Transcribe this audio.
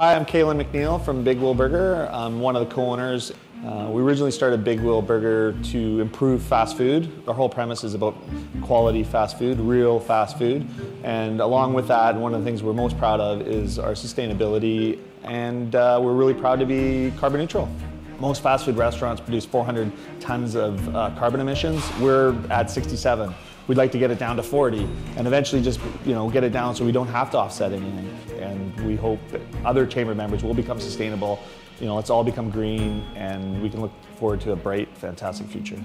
Hi, I'm Calen McNeil from Big Wheel Burger. I'm one of the co-owners. Uh, we originally started Big Wheel Burger to improve fast food. Our whole premise is about quality fast food, real fast food. And along with that, one of the things we're most proud of is our sustainability. And uh, we're really proud to be carbon neutral. Most fast food restaurants produce 400 tons of uh, carbon emissions. We're at 67. We'd like to get it down to 40 and eventually just you know get it down so we don't have to offset anything. And we hope that other chamber members will become sustainable. You know, let's all become green and we can look forward to a bright, fantastic future.